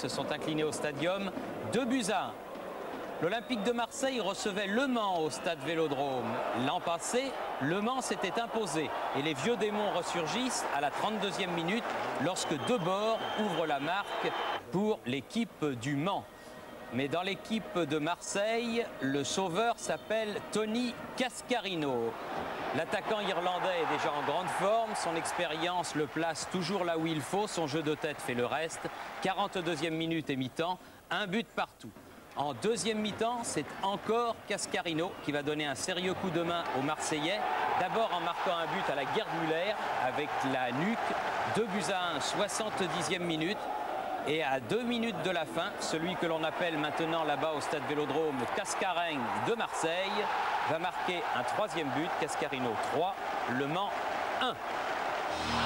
se sont inclinés au stadium 2 buts à 1. L'Olympique de Marseille recevait Le Mans au stade Vélodrome. L'an passé, Le Mans s'était imposé et les vieux démons ressurgissent à la 32e minute lorsque Debord ouvre la marque pour l'équipe du Mans. Mais dans l'équipe de Marseille, le sauveur s'appelle Tony Cascarino. L'attaquant irlandais est déjà en grande son expérience le place toujours là où il faut, son jeu de tête fait le reste. 42e minute et mi-temps, un but partout. En deuxième mi-temps, c'est encore Cascarino qui va donner un sérieux coup de main aux Marseillais. D'abord en marquant un but à la Gerd Müller avec la nuque. 2 buts à 1, 70e minute. Et à deux minutes de la fin, celui que l'on appelle maintenant là-bas au stade Vélodrome Cascarengue de Marseille va marquer un troisième but. Cascarino 3, Le Mans うん。